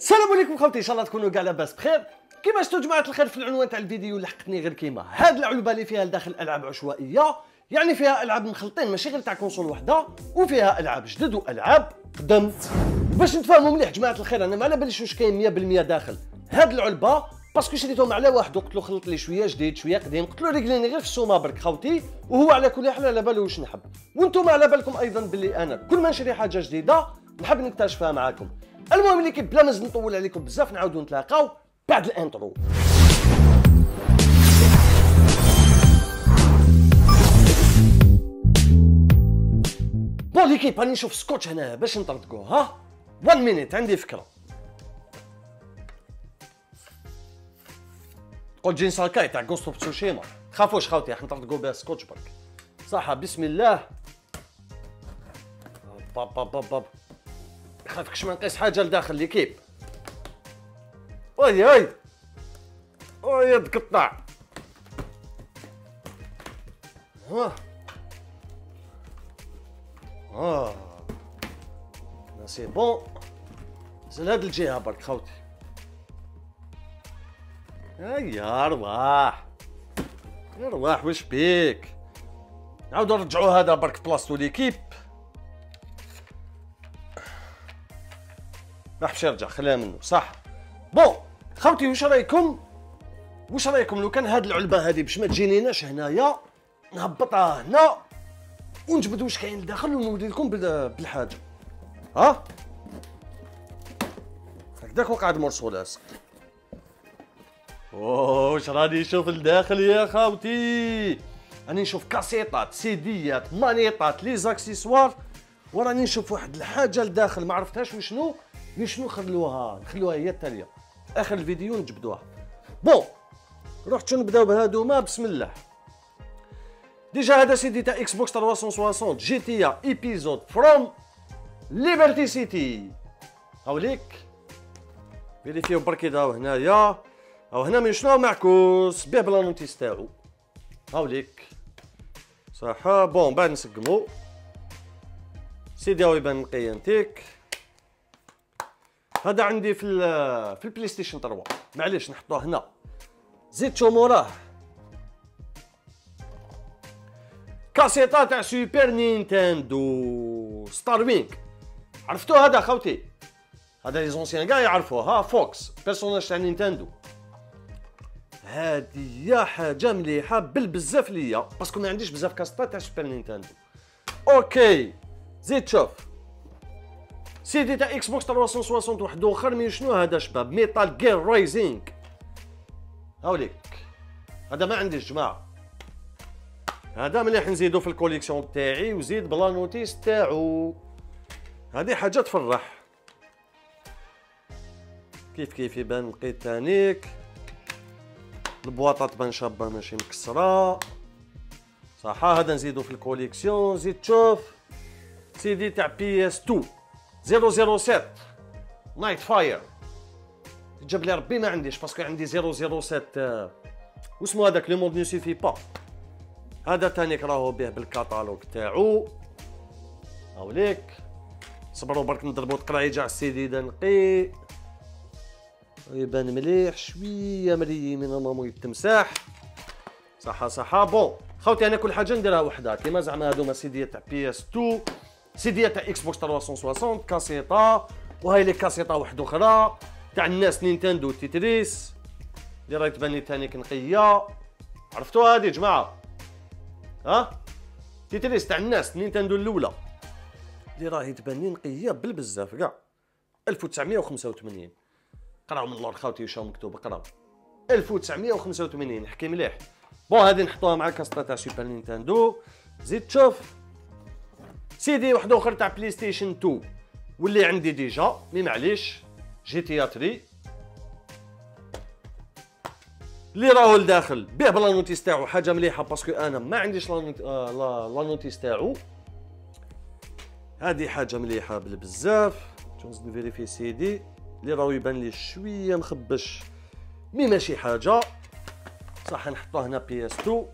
السلام عليكم خوتي ان شاء الله تكونوا كاع لاباس بخير. كيما شفتوا جماعة الخير في العنوان تاع الفيديو لحقتني غير كيما. هاد العلبة اللي فيها لداخل ألعاب عشوائية يعني فيها ألعاب مخلطين ماشي غير تاع console وحدة وفيها ألعاب جدد وألعاب قدم. باش نتفاهموا مليح جماعة الخير أنا ما على باليش واش كاين 100% داخل. هاد العلبة parce que شريتهم على واحد قلت له خلط لي شوية جديد شوية قديم قلت له ريغليني غير في السومة برك خوتي وهو على كل حال على باله واش نحب. وأنتم على بالكم أيضا باللي أنا كل ما نشري حاجة جديدة نحب نكتشفها معاكم. المهم اللي بلا ما نطول عليكم بزاف نعاودوا نتلاقاو بعد ال intro. bon l'équipe راني نشوف سكوتش هنا باش نطردقوه ها؟ 1 minute عندي فكرة. قول جين ساكاي تاع Ghost of Tsushima تخافوش خاوتي راح نطردقو بها سكوتش برك. صح بسم الله. باب باب باب باب. خافكش ما نقيس حاجة لداخل l'équipe oui oui oui تقطع ها. آه c'est bon. زل هاد الجهة برك خوتي. هيا أرواح. أرواح واش بيك؟ نعاودو نرجعو هذا برك بلاصتو l'équipe ما حبش يرجع خليها منه صح. bon خوتي واش رايكم؟ واش رايكم لو كان هاد العلبة هذه باش ما تجينيناش هنايا؟ نهبطها هنا ونجبد واش كاين لداخل ونوري لكم بالحاجة. ها؟ هكذاك وقعد مرسول لاصق واش راني نشوف لداخل يا خاوتي؟ راني نشوف كاسيطات سيديات مانيطات les accessoires وراني نشوف واحد الحاجة لداخل ما عرفتهاش وشنو؟ شنو نخلوها نخلوها هي التالية. آخر الفيديو نجبدوها. Bon رحت نبداو بهادوما بسم الله. Déjà هذا سيدي تاع Xbox 360 GTA Episodes From Liberty City هاوليك. فيريفيو برك يداو هنايا. أو هنا من شنو معكوس؟ بيه ب la notice تاعو. هاوليك. صح bon بعد نسقمو. سيدي هاو يبان نقي انتيك هذا عندي في في ال PlayStation 3 معليش نحطوه هنا. زيد شو موراه؟ كاسيطا تاع Super Nintendo. Starwing. عرفتو هذا خوتي؟ هذا les anciens كاع يعرفوه ها Fox personnage تاع Nintendo. هادي يا حاجة مليحة بالبزاف ليا parce que ما عنديش بزاف كاسيطات تاع Super Nintendo. OK زيد شوف. سيدي تاع Xbox 360 واحد اخر من شنو هذا شباب؟ Metal Gear Rising هاوليك. هذا ما عنديش جماعة. هذا مليح نزيدو في ال collection تاعي وزيد ب la notice تاعو. هذه حاجة تفرح. كيف كيف يبان لي نقي تانيك ال boîte تبان شابة ماشي مكسرة. صح هذا نزيدو في ال collection. زيد تشوف سيدي تاع PS2 007 نايت فاير جاب لي ربي ما عنديش باسكو عندي 007 واسمو هذاك لو موند نو سيفي با. هذا تاني راهو به بالكاتالوج تاعو. هاوليك. صبروا برك نضربوا تقرايجه على السيدي دا نقي. يبان مليح شوية مري من مامو التمساح صحة صحة. بون خوتي أنا كل حاجة نديرها وحدها كيما زعما هادو سيدي تاع بي إس 2 سيدي تاع Xbox 360 كاسيطه وهاي لي كاسيطه واحدة أخرى تاع ال NES Nintendo Tetris اللي راهي تبان لي تاني نقيه عرفتوها هادي جماعة؟ ها؟ Tetris تاع ال NES Nintendo الأولى. اللي راهي تبان لي نقية بالبزاف كاع. 1985 قراو من اللور خاوتي واش مكتوب قراو. 1985 حكي مليح. Bon هادي نحطوها مع الكاسطه تاع Super Nintendo زيد تشوف سيدي واحد آخر تاع PlayStation 2 واللي عندي déjà mais معليش GT3 اللي راهو لداخل. بيه ب la notice تاعو حاجة مليحة parce que أنا ما عنديش la notice تاعو. هذه حاجة مليحة بزاف نزيد نفيريفي سيدي. اللي راهو يبان لي شوية مخبش. mais ماشي حاجة. صح نحطوه هنا بي اس 2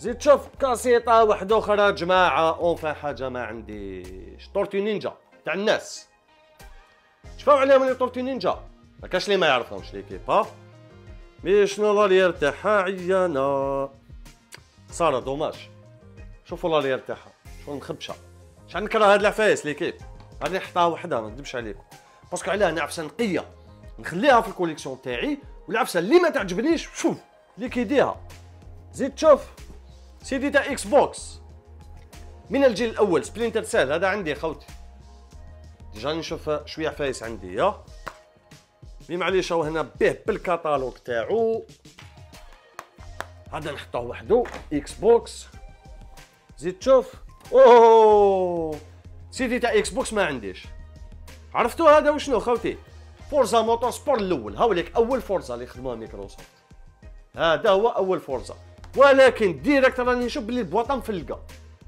زيد تشوف كاسيطه واحدة أخرى جماعة اونفا حاجة ما عنديش طورتي نينجا تاع الناس. شفاو عليهم لي طورتي نينجا؟ ما كاش اللي ما يعرفهمش ليكيب ها؟ مي شنو لا لير تاعها عيانه صار دوماج شوفوا لا لير تاعها شغل مخبشه شحال نكره هاد العفايس ليكيب غادي نحطها وحدها ما نكذبش عليكم. باسكو علاه نعفسه نقية. نخليها في ال collection تاعي والعفسة اللي ما تعجبنيش شوف اللي كيديها. زيد تشوف سيدي تاع Xbox. من الجيل الأول Splinter Cell. هذا عندي خوتي. Déjà نشوف شوية عفايس عندي يا. Mais معليش هو هنا به بالكاتالوج تاعو. هذا نحطوه وحده Xbox. زيد تشوف. أوه! سيدي تاع Xbox ما عنديش. عرفتوا هذا وشنو خوتي؟ Forza Motorsport الأول. هاوليك أول Forza اللي خدموها مايكروسوفت هذا هو أول Forza. ولكن direct راني نشوف بلي ال boîte مفلقة.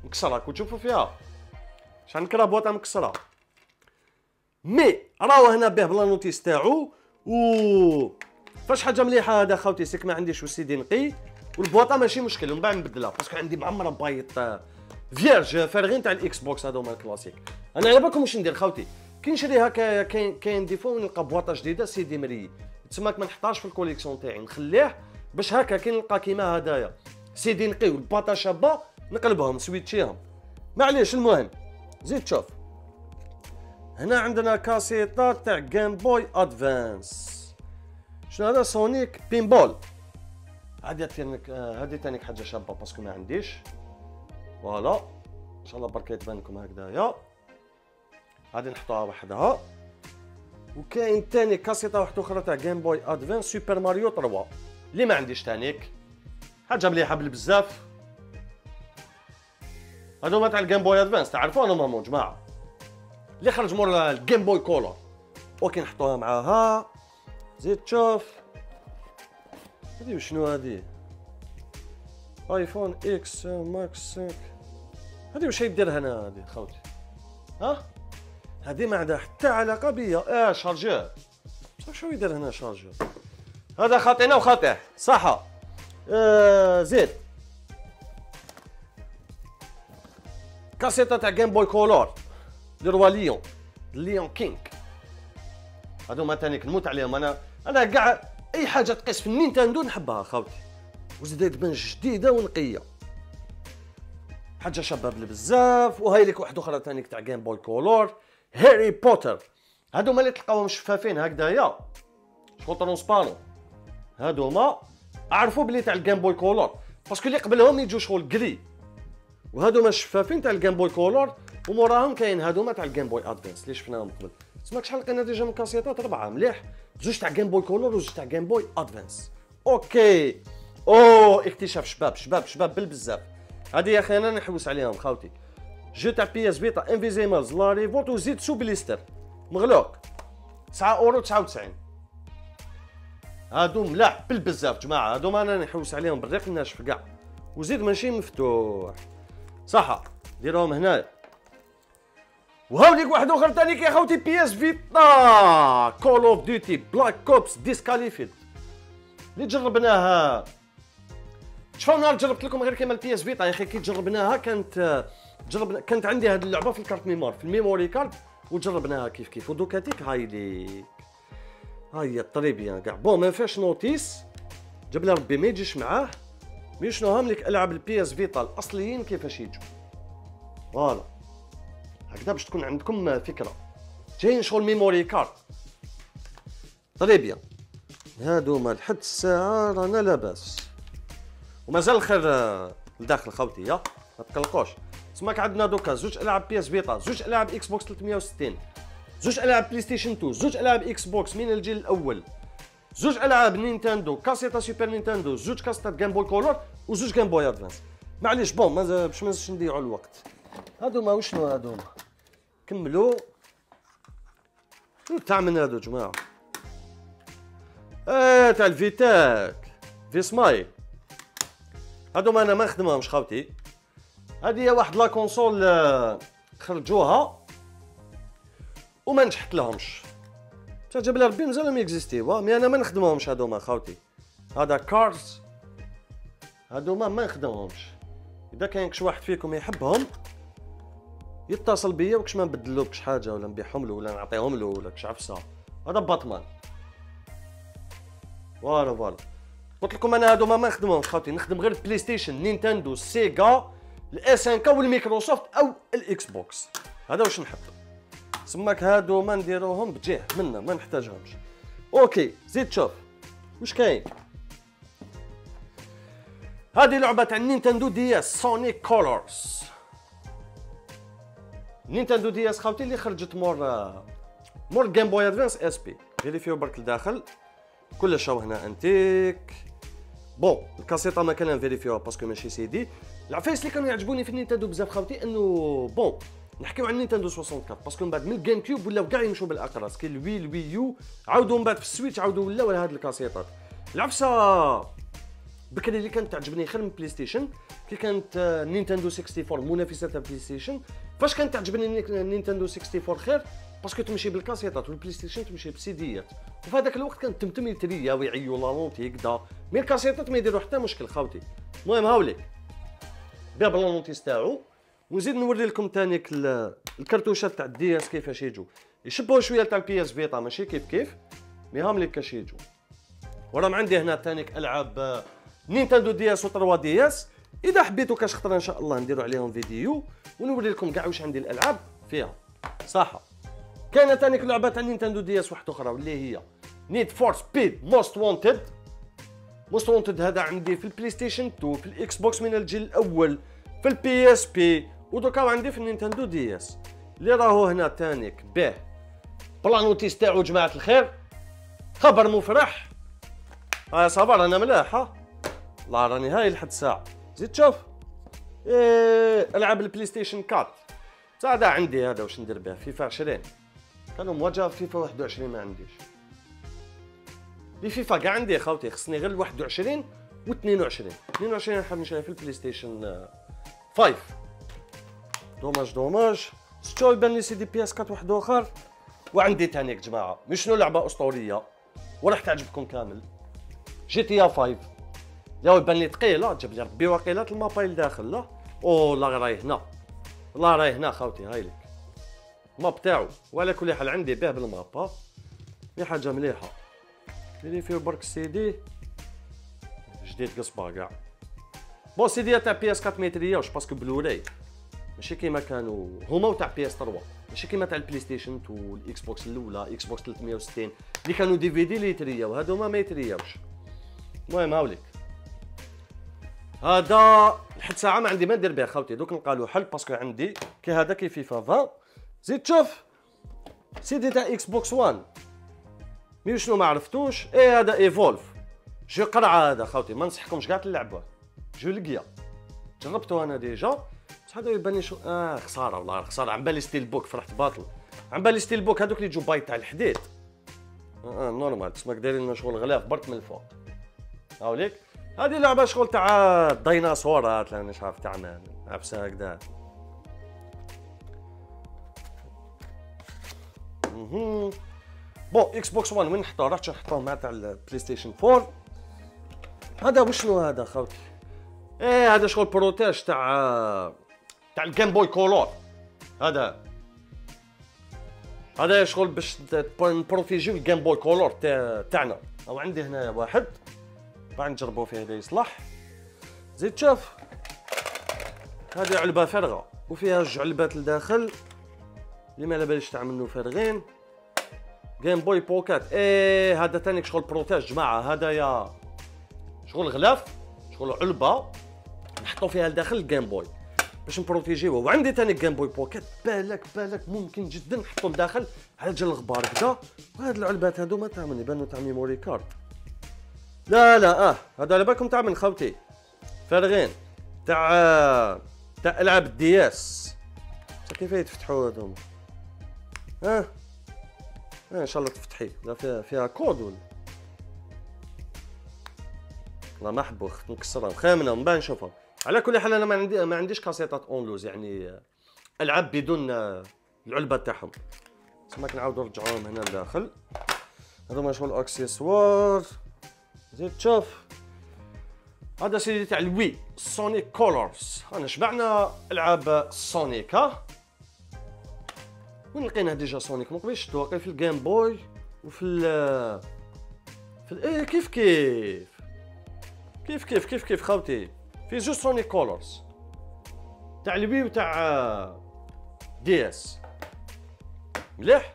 مكسرة كنت تشوفوا فيها. شحال نكره boîte مكسرة؟ mais راهو هنا بيه ب la notice تاعو و فاش حاجة مليحة هذا خاوتي سيك ما عنديش وسيدي نقي وال boîte ماشي مشكل ومن بعد نبدلها parce que عندي معمرة boîtes vierges فارغين تاع ال Xbox هذوما الكلاسيك أنا على بالكم واش ندير خاوتي كي نشريها كاين كاين des fois نلقى boîte جديدة سيدي مري تسماك ما نحطهاش في ال collection تاعي نخليه باش هكا كي نلقى كيما هدايا. سيدي نقي وال boîte شابة نقلبهم سويتشيهم معليش المهم زيد تشوف هنا عندنا كاسيطات تاع Game Boy Advance شنو هذا؟ Sonic Pinball هذه تانيك هذه تانيك حاجة شابة parce que ما عنديش. Voilà. إن شاء الله بركة تبان لكم هكذايا. غادي نحطوها وحدها. وكاين تاني كاسيطه واحدة أخرى تاع Game Boy Advance Super Mario 3 اللي ما عنديش تانيك. حاجة مليحة بزاف هادو ما تاع ال Game Boy Advance تعرفوهم هما جماعة؟ اللي خرج مور ال Game Boy Color OK نحطوها معاها. زيد تشوف. هادي وشنو هادي؟ iPhone XS Max 5 هادي واش يدير هنا هادي خوتي؟ ها؟ هادي ما عندها حتى علاقة بيا. آه chargeur شو يدير هنا chargeur هذا خاطئنا وخاطئ صح. آه زيد. كاسيتا تاع Game Boy Color Le Roi Lion Lion King هادو ما تانيك نموت عليهم. أنا أنا كاع أي حاجة تقيس في ال Nintendo نحبها خاوتي وزيد تبان جديدة ونقية. حاجة شباب بزاف. وهاي لك واحدة أخرى تانيك تاع Game Boy Color Harry Potter هادو اللي تلقاوهم شفافين هكذايا. شغل transparents هادو ما عرفوا بلي تاع ال Game Boy Color. parce que اللي قبلهم يجوا شغل gris وهادو ما شفافين تاع ال Game Boy Color وموراهم كاين هادو ما تاع ال Game Boy Advance اللي شفناهم قبل. تسماك شحال لقينا déjà من كاسيطات؟ ربعة مليح. زوج تاع Game Boy Color وزوج تاع Game Boy Advance. OK. أو اكتشاف شباب شباب شباب بالبزاف. هادي يا أخي أنا نحوس عليهم خاوتي. jeu تاع PS Vita Invizimals La Révolte وزيد sous blister مغلوق. 9 أورو 99 هادو ملاح بالبزاف جماعة. هادو ما أنا نحوس عليهم بالريق الناشف كاع وزيد ماشي مفتوح. صح ديرهم هنايا وهاوليك واحد آخر ثاني يا خوتي PS Vita Call of Duty Black Ops Declassified اللي جربناها. شوفوا نهار جربت لكم غير كيما ال PS Vita يا أخي كي جربناها كانت جربنا كانت عندي هذه اللعبة في ال carte mémoire في ال memory card وجربناها كيف كيف. ودوكاتيك هاي ليك هاي très bien كاع bon ما فيهاش notice جاب لي ربي ما يجيش معاه. mais شنو هم لك العاب ال PS Vita الأصليين كيفاش يجوا؟ voilà هكذا باش تكون عندكم فكرة. جايين شغل memory card très bien هادوما لحد الساعة رانا لاباس. ومازال الخير لداخل خوتي يا. ما تقلقوش. تسماك عندنا دوكا. زوج ألعاب PS Vita زوج ألعاب Xbox 360 زوج ألعاب PlayStation 2 زوج ألعاب Xbox من الجيل الأول. زوج ألعاب Nintendo كاسيتا Super Nintendo زوج كاسيتات Game Boy Color وزوج Game Boy Advance معليش bon باش ما نضيعوا الوقت. هادوما وشنو هادوما كملوا تاع من هادو جماعة؟ آه تاع ال VTech. V.Smile هادوما أنا ما نخدمهمش خاوتي. هذه هي واحد la console آه، خرجوها. وما نجحت لهمش. جاب لها ربي مازال ما اكزيستيو mais أنا ما نخدمهمش هادوما خاوتي. هذا Cars هادوما ما نخدمهمش. إذا كاين كش واحد فيكم يحبهم يتصل بيا وكش ما نبدلوكش حاجة ولا نبيعهم له ولا نعطيهم له ولا كش عفسة. هذا Batman. voilà voilà. قلت لكم أنا هادو ما نخدمهمش خاوتي. نخدم غير ال PlayStation Nintendo Sega ال SNK وال Microsoft أو ال Xbox. هذا واش نحب. سماك هادو ما نديروهم بجيه منا ما نحتاجهمش. OK زيد شوف واش كاين؟ هذه لعبة تاع Nintendo DS Sonic Colors Nintendo DS خاوتي اللي خرجت مور مور Game Boy Advance SP فيريفيو برك لداخل كلش راهو هنا انتيك bon الكاسيطة ما كان نفيريفيوها parce que ماشي سيدي. العفايس اللي كانوا يعجبوني في ال Nintendo بزاف خاوتي إنه bon نحكيو على Nintendo 64 parce que من بعد من ال GameCube ولاو كاع يمشوا بالأقراص كاين ال Wii ال Wii U عاودوا من بعد في ال Switch عاودوا ولاو هاد الكاسيطات. العفسة بكري اللي كانت تعجبني خير من PlayStation كي كانت Nintendo 64 منافسة تاع PlayStation فاش كانت تعجبني Nintendo 64 خير؟ parce que تمشي بالكاسيطات وال PlayStation تمشي بسيديات. وفي هذاك الوقت كان تمتم يتريا ويعيو la lentille كدا mais الكاسيطات ما يديروا حتى مشكل خاوتي. المهم هاوليك. بها ب la notice تاعو. ونزيد نوري لكم ثاني الكرتوشات تاع ال DS كيفاش يجوا. يشبهوا شوية تاع ال PS Vita ماشي كيف كيف؟ mais هام لي كاش يجوا. وراهم عندي هنا ثاني ألعاب Nintendo DS و 3 DS إذا حبيتوا كاش خطرة إن شاء الله نديروا عليهم فيديو ونوري لكم كاع واش عندي الألعاب فيها. صح. كاينة ثاني لعبة تاع Nintendo DS واحدة أخرى واللي هي Need for Speed Most Wanted Most Wanted هذا عندي في ال PlayStation 2 في ال Xbox من الجيل الأول في ال PSP ودوكا عندي في ال Nintendo DS. اللي راهو هنا تانيك به ب la notice تاعو جماعة الخير. خبر مفرح. ها صبر أنا ملاح ها الله راني هاي لحد ساعه زيد تشوف إيه ألعاب ال PlayStation 4 هذا عندي هذا واش ندير به فيفا 20 كانوا مواجهة فيفا 21 ما عنديش. les FIFA كاع عندي خاوتي خصني غير 21 و 22 22 نحب نشري في ال PlayStation 5 dommage dommage شتو يبان لي CD PS 4 واحد آخر. وعندي تانيك جماعة. شنو لعبة أسطورية؟ وراح تعجبكم كامل. GTA 5 يا يبان لي ثقيلة جاب لي ربي واقيلا la map لداخل لا؟ أو لا راهي هنا. لا راهي هنا خاوتي هاي لك. ال map تاعو. وعلى كل حال عندي باه بالمابا. هي حاجة مليحة. اللي فيه برك السيدي جديد قصبه كاع bon CD تاع PS 4 ما يترياوش parce que Blu-ray. ماشي كيما كانوا هما تاع PS 3 ماشي كيما تاع ال PlayStation 2 وال Xbox الأولى Xbox 360 اللي كانوا DVD اللي يترياو. هادو ما يترياوش. المهم هاوليك هذا لحد ساعة ما عندي ما ندير به خاوتي دوك نلقى له حل parce que عندي كي هذا كي فيفا 20 زيد تشوف سيدي تاع إكس بوكس 1 mais شنو ما عرفتوش؟ إيه هذا إيفولف. jeu قرعة هذا خاوتي ما نصحكمش كاع تلعبوه. jeu لقيا. جربته أنا déjà. بصح هذا يبان لي شو آه خسارة والله خسارة. عم بالي steelbook فرحت باطل عم بالي steelbook هذوك les jeux boîte تاع الحديد. آه, آه normal. تسمك دايرين شغل غلاف برك من الفوق. هاوليك؟ هذه لعبة شغل تاع الديناصورات لا مش عارف تاع عفسة هكذا. bon إكس بوكس 1 وين نحطوه؟ رحت نحطوه؟ مع تاع البلاي ستيشن 4 هذا وشنو هذا خوتي إيه هذا شغل protège تاع تاع الجيم بوي كولور هذا. هذا شغل باش نبروتيجيو الجيم بوي كولور تاعنا. أو عندي هنا واحد. بعد نجربو فيه هذا يصلح. زيد شوف هذه علبة فارغة. وفيها جوج علبات لداخل. اللي ما على باليش تاع منو فارغين. جيم بوي بوكات إيه هذا تاني شغل protège جماعة. هذا يا شغل غلاف. شغل علبة. نحطو فيها لداخل الجيم بوي باش نبروتيجيوه وعندي تاني جيم بوي بوكيت بالك بالك ممكن جدا نحطو لداخل على جال الغبار كذا وهاد العلبات هادو ما تاع من يبانو تاع memory card لا لا آه هذا على بالكم تاع من خوتي. فارغين. تاع تاع ألعاب الدي اس كيف يتفتحوا هذوما ها؟ آه. آه إن شاء الله تفتحي. لا فيها فيها كود ولا؟ لا ما حبوش نكسرها خامنة من بعد نشوفها على كل حال أنا ما عندي ما عنديش كاسيطات en loose يعني ألعاب بدون العلبة تاعهم. سماك نعاودو نرجعوهم هنا لداخل. هذوما شغل accessoire. زيد تشوف هذا سيدي تاع الوي سونيك كولورز أنا شبعنا ألعاب سونيك ها؟ وين لقينا déjà سونيك ما قبيلش شفتو في الجيم بوي وفي ال في ال... إيه كيف كيف؟ كيف كيف كيف كيف خوتي في زوج سونيك كولرز. تاع الوي وتاع دي إس. مليح؟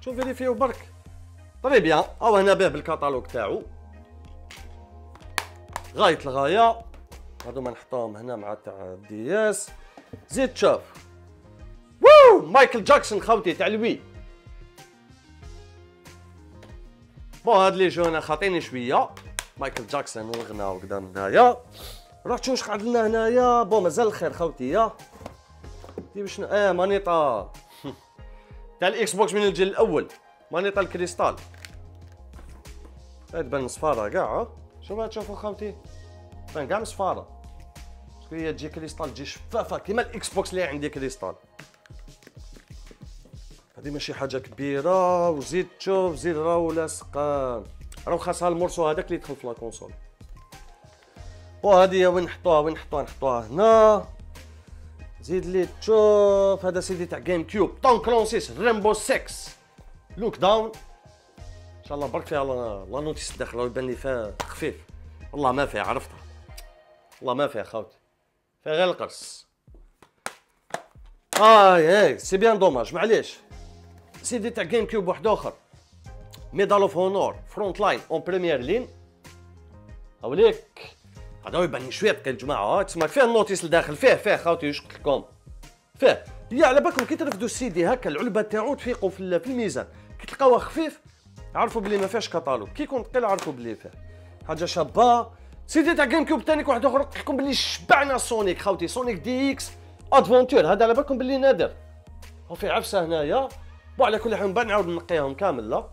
شوف فيريفيو برك très bien أو هنا باه بالكاتالوج تاعو. غاية الغاية. هادو ما نحطوهم هنا مع تاع دي إس. زيد شوف. وو مايكل جاكسون خوتي تاع الوي bon هاد les jeux أنا خاطيني شوية. مايكل جاكسون والغنى وكذا هنايا. رحت شوف قعد لنا هنايا bon مازال الخير خوتي يا. دي شنو آه مانيطا. تاع الإكس بوكس من الجيل الأول مانيطا الكريستال. تبان صفارة كاع شوف تشوفوا خوتي تبان كاع صفارة هي تجي كريستال تجي شفافة كيما الإكس بوكس اللي عندي كريستال. هادي ماشي حاجة كبيرة وزيد تشوف زيد راهو l'occasion راه خاصها ال morceau هذاك اللي يدخل في la console. وهادي وين نحطوها وين نحطوها نحطوها هنا. زيد لي تشوف هذا سيدي تاع جيم كيوب توم كلانسيس ريمبو 6 لوك داون إن شاء الله برك فيها la notice داخله ويبان لي فيها خفيف والله ما فيها عرفتها. والله ما فيها خاوتي فيها غير القرص. آه ياك c'est bien dommage معليش. سيدي تاع جيم كيوب واحد آخر. ميدال اوف هونور فرونت لاين en première ligne هاوليك هذا يبان شوية ثقيل جماعة تسمى فيه ال notice لداخل فيه فيه خاوتي قلت لكم. فيه يا على بالكم كي ترفدوا السيدي هكا العلبة تاعو تفيقوا في الميزان. كي تلقاوه خفيف عرفوا بلي ما فيهش كاتالوج. كي يكون ثقيل عرفوا بلي فيه حاجة شابة. سيدي تاع جيم كيوب ثاني واحد آخر قلت لكم بلي شبعنا سونيك خاوتي سونيك دي إكس. ادفونتور هذا على بالكم بلي نادر. وفي عفسة هنايا. bon على كل حال من بعد نعاود نقيهم كامل لا.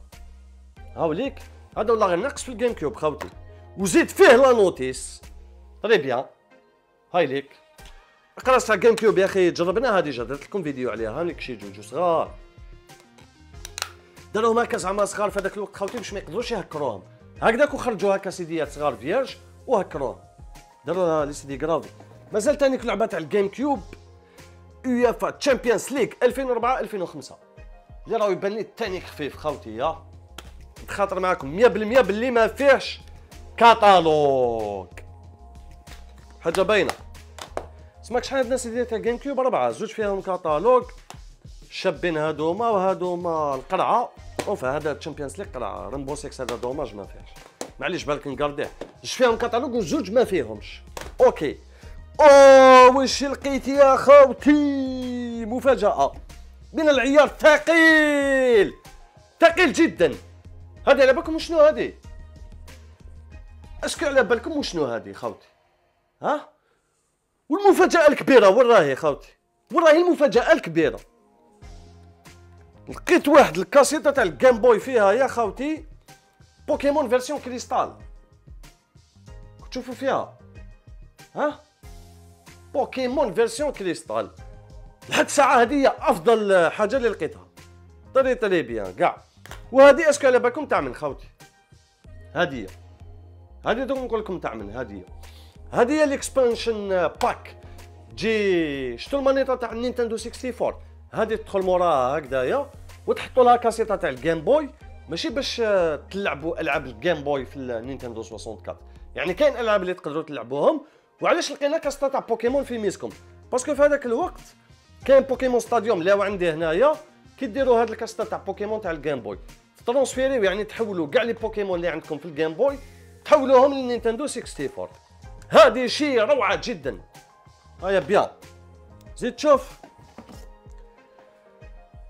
هاوليك. هذا والله غير ناقص في الجيم كيوب خاوتي. وزيد فيه la notice. très bien هاي ليك. اقرأ تاع جيم كيوب يا أخي. جربناها ديجا درت لكم فيديو عليها. هانيك شي جوج صغار. داروهم هكا زعما صغار في هذاك الوقت خاوتي باش ما يقدروش يهكروهم. هكذاك وخرجوا هكا سيديات صغار vierge وهكروهم داروا لي CD gravé مازال تاني لعبة تاع الجيم كيوب يوفا تشامبيونز ليغ 2004 2005 اللي راه يبان لي الثاني خفيف خاوتي يا. نتخاطر معاكم 100% باللي ما فيهش. كاتالوج. حاجة باينة. سمعك شحال الناس اللي تاع جيم كيوب أربعة زوج فيهم كاتالوج شابين هادوما وهادوما القرعة. أوف هذا تشامبيونز ليغ قرعة ريمبو 6 هذا dommage ما فيهش معليش بالك نكارديه زوج فيهم كاتالوج وزوج ما فيهمش. OK. أوه واش لقيت يا خوتي؟ مفاجأة. من العيار ثقيل. ثقيل جدا. هذه على بالكم شنو هذه؟ est-ce que على بالكم شنو هذه خوتي؟ ها؟ والمفاجأة الكبيرة وين راهي خوتي وين راهي المفاجأة الكبيرة؟ لقيت واحد الكاسيطه تاع ال Game Boy فيها يا خوتي Pokémon version Cristal. تشوفوا فيها؟ ها؟ Pokémon version Cristal. لحد الساعة هذه هي أفضل حاجة اللي لقيتها. très très bien كاع وهذه est-ce que على بالكم تاع من خوتي هذه. هذه دوك نقول لكم تاع من هذه. هذه هي ال Expansion Pak. جي شتو المانيطة تاع ال Nintendo 64 هذه تدخل موراها هكذايا وتحطوا لها كاسيطة تاع ال Game Boy ماشي باش تلعبوا ألعاب ال Game Boy في ال Nintendo 64 يعني كاين ألعاب اللي تقدروا تلعبوهم وعلاش لقينا كاسيطة تاع بوكيمون في ميزكم؟ parce que في هذاك الوقت كاين Pokémon Stadium اللي هو عندي هنايا كي ديروا هاد الكاسيطة تاع بوكيمون تاع ال Game Boy ترونسفيريو يعني تحولوا كاع les Pokémon اللي عندكم في ال Game Boy تحولوهم لل Nintendo 64 هذه شيء روعة جدا. هيا bien زيد تشوف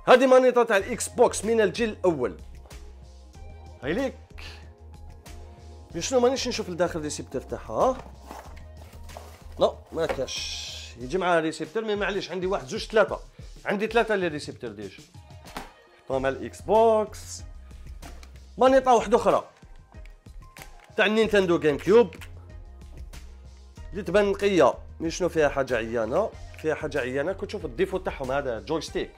هذه مانيطه تاع ال Xbox من الجيل الأول. هاي ليك. شنو مانيش نشوف لداخل récepteur تاعها. لا ما كاش. يجي معها récepteur mais معليش عندي واحد زوج ثلاثة. عندي ثلاثة les récepteurs déjà حطوها مع ال Xbox. مانيطة واحدة أخرى. تاع ال Nintendo GameCube. اللي تبان نقيه mais شنو فيها حاجة عيانة؟ فيها حاجة عيانة. كنت تشوف ال défaut تاعهم هذا joystick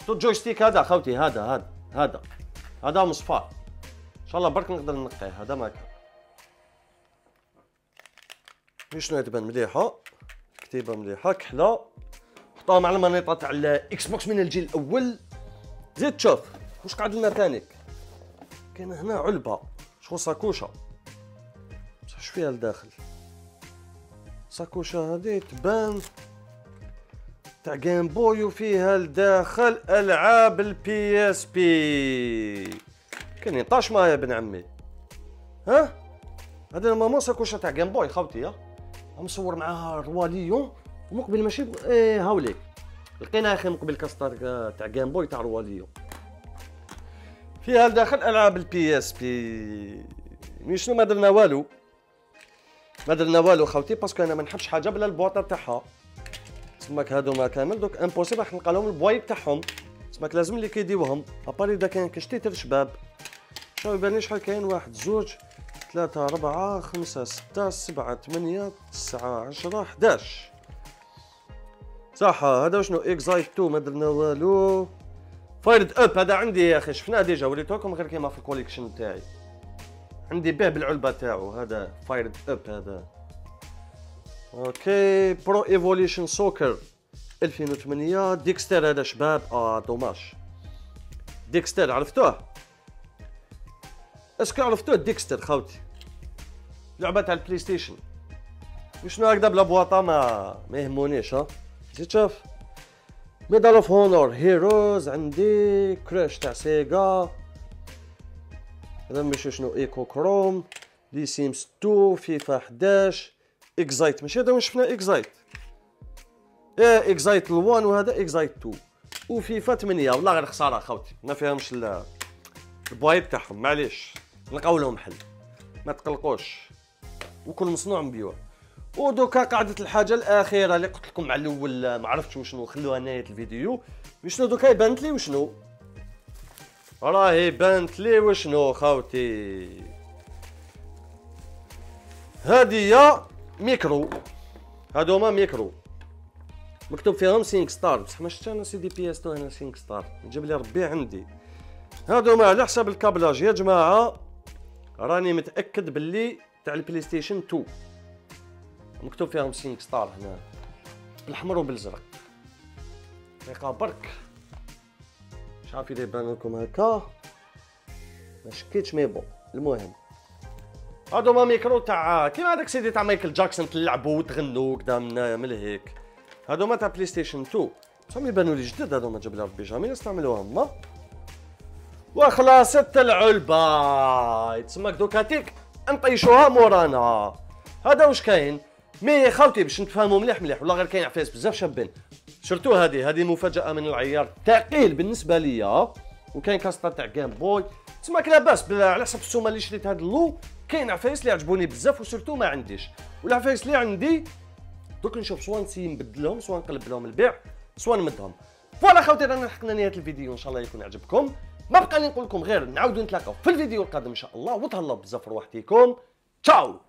شفتوا ال joystick هذا خوتي هذا هذا هذا. هذا مصفار إن شاء الله برك نقدر نقيه هذا ما كان شنو تبان مليحه كتيبة مليحة كحلة. حطوها مع المانيطه تاع ال Xbox من الجيل الأول. زيد تشوف واش قعد لنا ثاني؟ كاين هنا علبة. شغل ساكوشه بصح فيها لداخل؟ ساكوشه هذه تبان تاع Game Boy وفيها لداخل العاب ال PSP كاين طاش معايا بن عمي ها هذا المامون ساكوشه تاع جيم بوي خاوتي ها مصور معاها رواليون ومقبل ماشي إيه هاوليك لقينا أخي مقبل كاستار تاع جيم بوي تاع رواليون فيها لداخل العاب البي اس بي مي شنو ما درنا والو ما درنا والو خاوتي باسكو أنا ما نحبش حاجة بلا البواطه تاعها تسماك هادو ما كامل دوك امبوسيبل راح نلقى لهم البواي تاعهم تسماك لازم اللي كيديوهم. اباري إذا كان كشتيتر شباب شنو يبان لي؟ شحال كاين؟ واحد زوج ثلاثة أربعة خمسة ستة سبعة ثمانية تسعة عشرة حداش. صح هذا شنو؟ Exit 2 ما درنا والو. Fired Up هذا عندي يا أخي شفناه déjà وريته لكم غير كيما في ال collection تاعي. عندي به بالعلبة تاعو هذا Fired Up هذا. أوكي Pro Evolution Soccer 2008 Daxter هذا شباب آه dommage. Daxter عرفتوه؟ est-ce que عرفتوه Daxter خوتي؟ لعبة تاع ال PlayStation وشنو هكذا بلا بواطة ما ما يهمونيش ها؟ زيد شوف Medal of Honor Heroes عندي. Crash تاع Sega هذا ماشي شنو؟ Echochrome Les Sims 2 فيفا 11 Exit. ماشي هذا وين شفنا؟ Exit. إيه Exit ال1 وهذا Exit 2 وفيفا 8 والله غير خسارة خوتي ما فيهمش البوايط تاعهم. معليش. نلقاو لهم حل. ما تقلقوش. وكل مصنوع مبيوع ودوكا قاعدة الحاجة الأخيرة اللي قلت لكم على الأول. ما عرفتش وشنو. خلوها نهاية الفيديو. وشنو دوكا؟ بانت لي وشنو؟ راهي بانت لي وشنو خاوتي هادي ميكرو هادو هما ميكرو مكتوب فيهم SingStar. بصح ما شفت أنا CD PS2 هنا SingStar. جاب لي ربي عندي هادو ما على حساب ال câblage يا جماعة راني متاكد باللي تاع ال PlayStation 2 مكتوب فيهم SingStar هنا بالاحمر وبالازرق دقيقه برك مش عارف اذا يبان لكم هكا. ما شكيتش mais bon. المهم. هادو ما ميكرو تاع كيما هذاك سيدي تاع مايكل جاكسون تلعبوا وتغنوا كدا من من هيك. هادو ما تاع PlayStation 2 بصح يبانوا لي جدد هادو ما جاب لي ربي jamais نستعملوهم ما وخلاصت العلبة. تسمى دوكاتيك نطيشوها مورانا. هذا واش كاين؟ mais خاوتي باش نتفاهموا مليح مليح والله غير كاين عفايس بزاف شابين. surtout هذه؟ هذه مفاجاه من العيار. ثقيل بالنسبة ليا وكاين كاسطه تاع Game Boy تسمى لاباس على حسب السومة اللي شريت هذا ال lot. كاين عفايس اللي عجبوني بزاف و surtout ما عنديش. والعفايس اللي عندي دوك نشوف سواء نسي نبدلهم سواء نقلب لهم البيع سواء نمدهم voilà خوتي رانا لحقنا نهاية الفيديو. إن شاء الله يكون عجبكم. ما بقى لي نقول لكم غير نعاودوا نتلاقاو في الفيديو القادم إن شاء الله. وتهلاو بزاف روحتيكم. تشاو!